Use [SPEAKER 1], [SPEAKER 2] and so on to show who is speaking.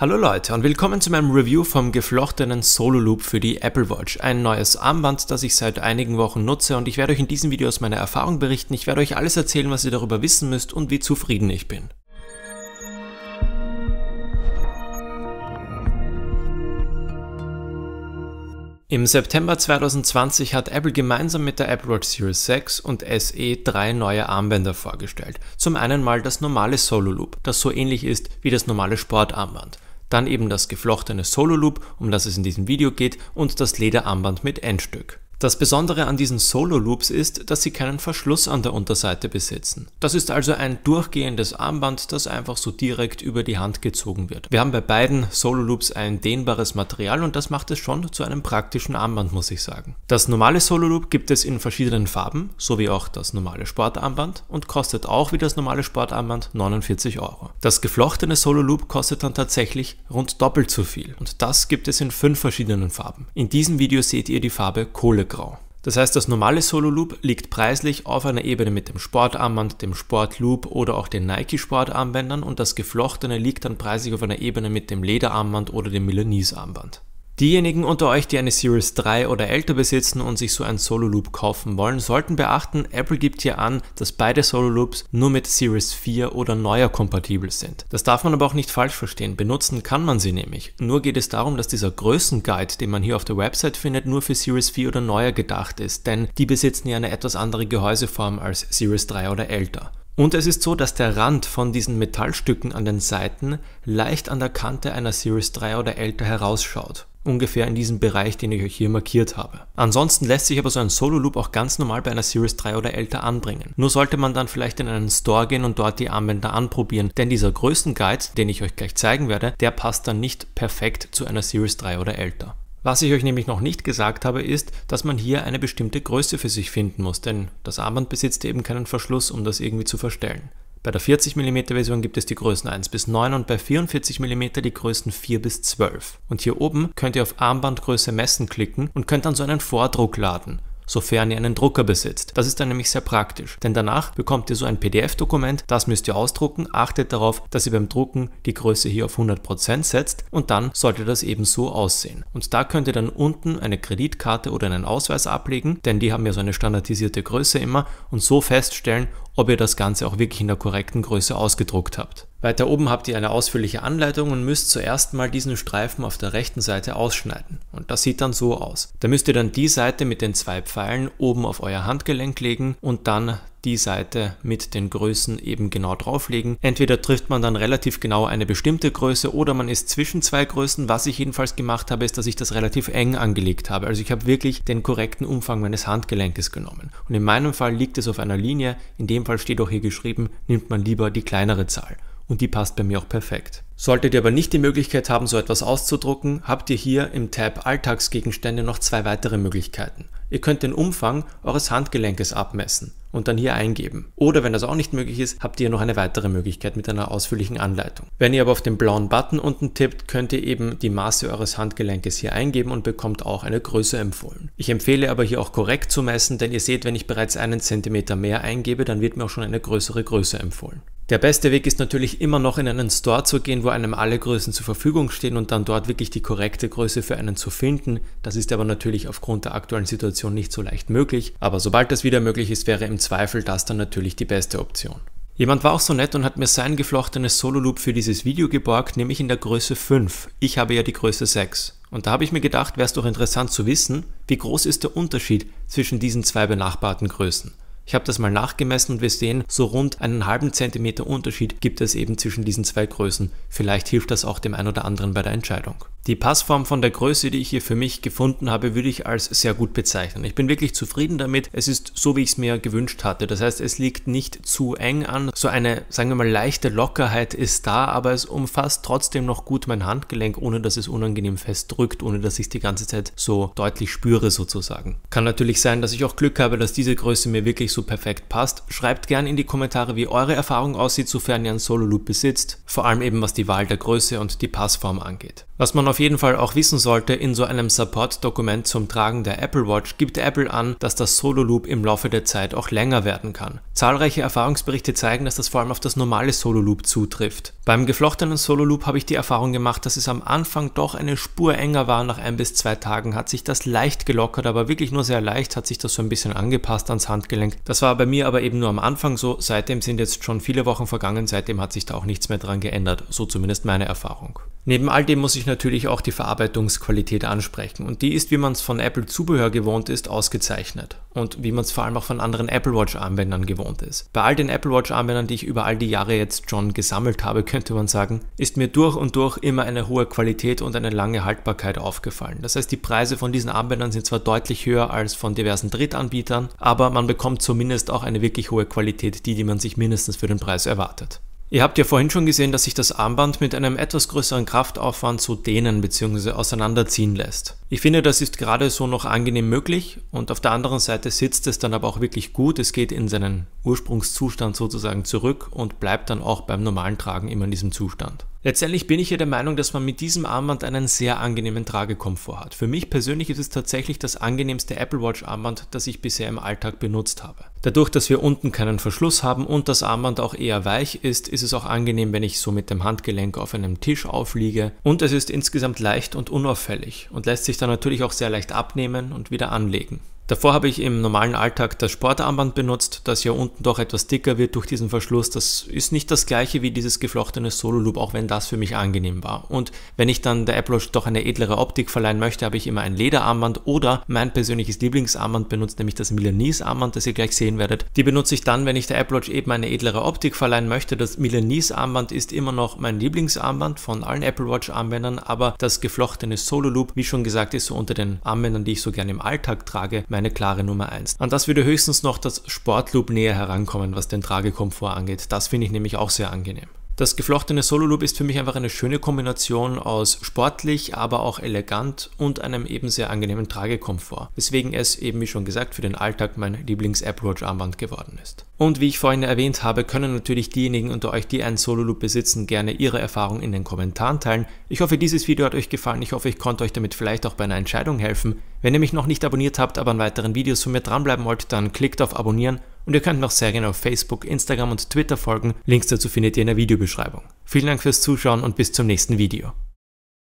[SPEAKER 1] Hallo Leute und willkommen zu meinem Review vom geflochtenen Solo Loop für die Apple Watch. Ein neues Armband, das ich seit einigen Wochen nutze und ich werde euch in diesem Video aus meiner Erfahrung berichten. Ich werde euch alles erzählen, was ihr darüber wissen müsst und wie zufrieden ich bin. Im September 2020 hat Apple gemeinsam mit der Apple Watch Series 6 und SE drei neue Armbänder vorgestellt. Zum einen mal das normale Solo Loop, das so ähnlich ist wie das normale Sportarmband. Dann eben das geflochtene Solo Loop, um das es in diesem Video geht, und das Lederarmband mit Endstück. Das Besondere an diesen Solo Loops ist, dass sie keinen Verschluss an der Unterseite besitzen. Das ist also ein durchgehendes Armband, das einfach so direkt über die Hand gezogen wird. Wir haben bei beiden Solo Loops ein dehnbares Material und das macht es schon zu einem praktischen Armband, muss ich sagen. Das normale Solo Loop gibt es in verschiedenen Farben, so wie auch das normale Sportarmband und kostet auch wie das normale Sportarmband 49 Euro. Das geflochtene Solo Loop kostet dann tatsächlich rund doppelt so viel und das gibt es in fünf verschiedenen Farben. In diesem Video seht ihr die Farbe Kohle grau. Das heißt, das normale Solo Loop liegt preislich auf einer Ebene mit dem Sportarmband, dem Sport Loop oder auch den Nike Sportarmbändern und das geflochtene liegt dann preislich auf einer Ebene mit dem Lederarmband oder dem Milanese Armband. Diejenigen unter euch, die eine Series 3 oder älter besitzen und sich so ein Solo Loop kaufen wollen, sollten beachten, Apple gibt hier an, dass beide Solo Loops nur mit Series 4 oder neuer kompatibel sind. Das darf man aber auch nicht falsch verstehen, benutzen kann man sie nämlich. Nur geht es darum, dass dieser Größenguide, den man hier auf der Website findet, nur für Series 4 oder neuer gedacht ist, denn die besitzen ja eine etwas andere Gehäuseform als Series 3 oder älter. Und es ist so, dass der Rand von diesen Metallstücken an den Seiten leicht an der Kante einer Series 3 oder älter herausschaut ungefähr in diesem Bereich, den ich euch hier markiert habe. Ansonsten lässt sich aber so ein Solo Loop auch ganz normal bei einer Series 3 oder älter anbringen. Nur sollte man dann vielleicht in einen Store gehen und dort die Armbänder anprobieren, denn dieser Größenguide, den ich euch gleich zeigen werde, der passt dann nicht perfekt zu einer Series 3 oder älter. Was ich euch nämlich noch nicht gesagt habe, ist, dass man hier eine bestimmte Größe für sich finden muss, denn das Armband besitzt eben keinen Verschluss, um das irgendwie zu verstellen. Bei der 40 mm Version gibt es die Größen 1 bis 9 und bei 44 mm die Größen 4 bis 12. Und hier oben könnt ihr auf Armbandgröße messen klicken und könnt dann so einen Vordruck laden sofern ihr einen Drucker besitzt. Das ist dann nämlich sehr praktisch, denn danach bekommt ihr so ein PDF-Dokument, das müsst ihr ausdrucken, achtet darauf, dass ihr beim Drucken die Größe hier auf 100% setzt und dann sollte das eben so aussehen. Und da könnt ihr dann unten eine Kreditkarte oder einen Ausweis ablegen, denn die haben ja so eine standardisierte Größe immer und so feststellen, ob ihr das Ganze auch wirklich in der korrekten Größe ausgedruckt habt. Weiter oben habt ihr eine ausführliche Anleitung und müsst zuerst mal diesen Streifen auf der rechten Seite ausschneiden. Und das sieht dann so aus. Da müsst ihr dann die Seite mit den zwei Pfeilen oben auf euer Handgelenk legen und dann die Seite mit den Größen eben genau drauflegen. Entweder trifft man dann relativ genau eine bestimmte Größe oder man ist zwischen zwei Größen. Was ich jedenfalls gemacht habe, ist, dass ich das relativ eng angelegt habe. Also ich habe wirklich den korrekten Umfang meines Handgelenkes genommen. Und in meinem Fall liegt es auf einer Linie. In dem Fall steht auch hier geschrieben, nimmt man lieber die kleinere Zahl und die passt bei mir auch perfekt. Solltet ihr aber nicht die Möglichkeit haben, so etwas auszudrucken, habt ihr hier im Tab Alltagsgegenstände noch zwei weitere Möglichkeiten. Ihr könnt den Umfang eures Handgelenkes abmessen und dann hier eingeben. Oder wenn das auch nicht möglich ist, habt ihr noch eine weitere Möglichkeit mit einer ausführlichen Anleitung. Wenn ihr aber auf den blauen Button unten tippt, könnt ihr eben die Maße eures Handgelenkes hier eingeben und bekommt auch eine Größe empfohlen. Ich empfehle aber hier auch korrekt zu messen, denn ihr seht, wenn ich bereits einen Zentimeter mehr eingebe, dann wird mir auch schon eine größere Größe empfohlen. Der beste Weg ist natürlich immer noch in einen Store zu gehen, wo einem alle Größen zur Verfügung stehen und dann dort wirklich die korrekte Größe für einen zu finden. Das ist aber natürlich aufgrund der aktuellen Situation nicht so leicht möglich, aber sobald das wieder möglich ist, wäre im Zweifel das dann natürlich die beste Option. Jemand war auch so nett und hat mir sein geflochtenes Solo-Loop für dieses Video geborgt, nämlich in der Größe 5. Ich habe ja die Größe 6. Und da habe ich mir gedacht, wäre es doch interessant zu wissen, wie groß ist der Unterschied zwischen diesen zwei benachbarten Größen. Ich habe das mal nachgemessen und wir sehen, so rund einen halben Zentimeter Unterschied gibt es eben zwischen diesen zwei Größen. Vielleicht hilft das auch dem einen oder anderen bei der Entscheidung. Die Passform von der Größe, die ich hier für mich gefunden habe, würde ich als sehr gut bezeichnen. Ich bin wirklich zufrieden damit. Es ist so, wie ich es mir gewünscht hatte. Das heißt, es liegt nicht zu eng an. So eine, sagen wir mal, leichte Lockerheit ist da, aber es umfasst trotzdem noch gut mein Handgelenk, ohne dass es unangenehm festdrückt, ohne dass ich es die ganze Zeit so deutlich spüre sozusagen. Kann natürlich sein, dass ich auch Glück habe, dass diese Größe mir wirklich so perfekt passt. Schreibt gerne in die Kommentare, wie eure Erfahrung aussieht, sofern ihr einen Solo Loop besitzt. Vor allem eben was die Wahl der Größe und die Passform angeht. Was man auf jeden Fall auch wissen sollte, in so einem Support-Dokument zum Tragen der Apple Watch gibt Apple an, dass das Solo Loop im Laufe der Zeit auch länger werden kann. Zahlreiche Erfahrungsberichte zeigen, dass das vor allem auf das normale Solo Loop zutrifft. Beim geflochtenen Solo Loop habe ich die Erfahrung gemacht, dass es am Anfang doch eine Spur enger war. Nach ein bis zwei Tagen hat sich das leicht gelockert, aber wirklich nur sehr leicht hat sich das so ein bisschen angepasst ans Handgelenk. Das war bei mir aber eben nur am Anfang so. Seitdem sind jetzt schon viele Wochen vergangen, seitdem hat sich da auch nichts mehr dran geändert. So zumindest meine Erfahrung. Neben all dem muss ich natürlich auch die Verarbeitungsqualität ansprechen und die ist, wie man es von Apple Zubehör gewohnt ist, ausgezeichnet und wie man es vor allem auch von anderen Apple Watch Armbändern gewohnt ist. Bei all den Apple Watch Armbändern, die ich über all die Jahre jetzt schon gesammelt habe, könnte man sagen, ist mir durch und durch immer eine hohe Qualität und eine lange Haltbarkeit aufgefallen. Das heißt, die Preise von diesen Armbändern sind zwar deutlich höher als von diversen Drittanbietern, aber man bekommt zumindest auch eine wirklich hohe Qualität, die, die man sich mindestens für den Preis erwartet. Ihr habt ja vorhin schon gesehen, dass sich das Armband mit einem etwas größeren Kraftaufwand so dehnen bzw. auseinanderziehen lässt. Ich finde, das ist gerade so noch angenehm möglich und auf der anderen Seite sitzt es dann aber auch wirklich gut. Es geht in seinen Ursprungszustand sozusagen zurück und bleibt dann auch beim normalen Tragen immer in diesem Zustand. Letztendlich bin ich ja der Meinung, dass man mit diesem Armband einen sehr angenehmen Tragekomfort hat. Für mich persönlich ist es tatsächlich das angenehmste Apple Watch Armband, das ich bisher im Alltag benutzt habe. Dadurch, dass wir unten keinen Verschluss haben und das Armband auch eher weich ist, ist es auch angenehm, wenn ich so mit dem Handgelenk auf einem Tisch aufliege. Und es ist insgesamt leicht und unauffällig und lässt sich dann natürlich auch sehr leicht abnehmen und wieder anlegen. Davor habe ich im normalen Alltag das Sportarmband benutzt, das ja unten doch etwas dicker wird durch diesen Verschluss. Das ist nicht das gleiche wie dieses geflochtene Solo Loop, auch wenn das für mich angenehm war. Und wenn ich dann der Apple Watch doch eine edlere Optik verleihen möchte, habe ich immer ein Lederarmband oder mein persönliches Lieblingsarmband benutzt, nämlich das Milanese Armband, das ihr gleich sehen werdet. Die benutze ich dann, wenn ich der Apple Watch eben eine edlere Optik verleihen möchte. Das Milanese Armband ist immer noch mein Lieblingsarmband von allen Apple Watch Armbändern, aber das geflochtene Solo Loop, wie schon gesagt, ist so unter den Armbändern, die ich so gerne im Alltag trage, mein eine klare Nummer 1. An das würde höchstens noch das Sportloop näher herankommen, was den Tragekomfort angeht. Das finde ich nämlich auch sehr angenehm. Das geflochtene Solo Loop ist für mich einfach eine schöne Kombination aus sportlich, aber auch elegant und einem eben sehr angenehmen Tragekomfort, weswegen es eben wie schon gesagt für den Alltag mein Lieblings Apple Watch Armband geworden ist. Und wie ich vorhin erwähnt habe, können natürlich diejenigen unter euch, die einen Solo Loop besitzen, gerne ihre Erfahrung in den Kommentaren teilen. Ich hoffe, dieses Video hat euch gefallen. Ich hoffe, ich konnte euch damit vielleicht auch bei einer Entscheidung helfen. Wenn ihr mich noch nicht abonniert habt, aber an weiteren Videos von mir dranbleiben wollt, dann klickt auf Abonnieren und ihr könnt noch sehr gerne auf Facebook, Instagram und Twitter folgen. Links dazu findet ihr in der Videobeschreibung. Vielen Dank fürs Zuschauen und bis zum nächsten Video.